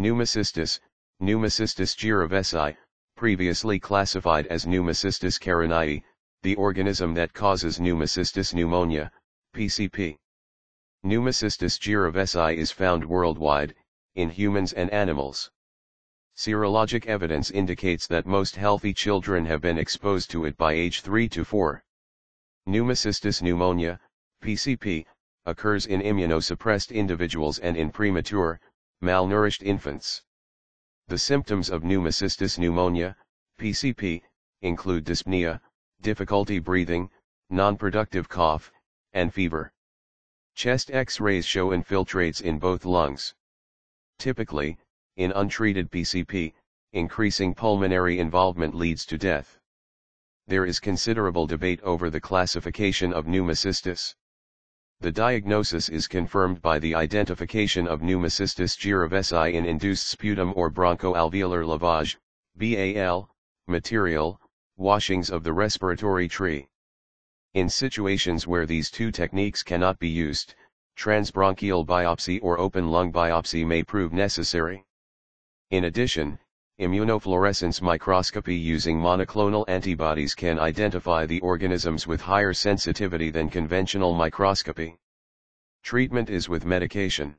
Pneumocystis, Pneumocystis jirovecii, previously classified as Pneumocystis carinii, the organism that causes pneumocystis pneumonia, PCP. Pneumocystis jirovecii is found worldwide, in humans and animals. Serologic evidence indicates that most healthy children have been exposed to it by age 3 to 4. Pneumocystis pneumonia, PCP, occurs in immunosuppressed individuals and in premature, malnourished infants. The symptoms of pneumocystis pneumonia, PCP, include dyspnea, difficulty breathing, non-productive cough, and fever. Chest x-rays show infiltrates in both lungs. Typically, in untreated PCP, increasing pulmonary involvement leads to death. There is considerable debate over the classification of pneumocystis. The diagnosis is confirmed by the identification of pneumocystis jirovecii in induced sputum or bronchoalveolar lavage, BAL, material, washings of the respiratory tree. In situations where these two techniques cannot be used, transbronchial biopsy or open lung biopsy may prove necessary. In addition, immunofluorescence microscopy using monoclonal antibodies can identify the organisms with higher sensitivity than conventional microscopy. Treatment is with medication.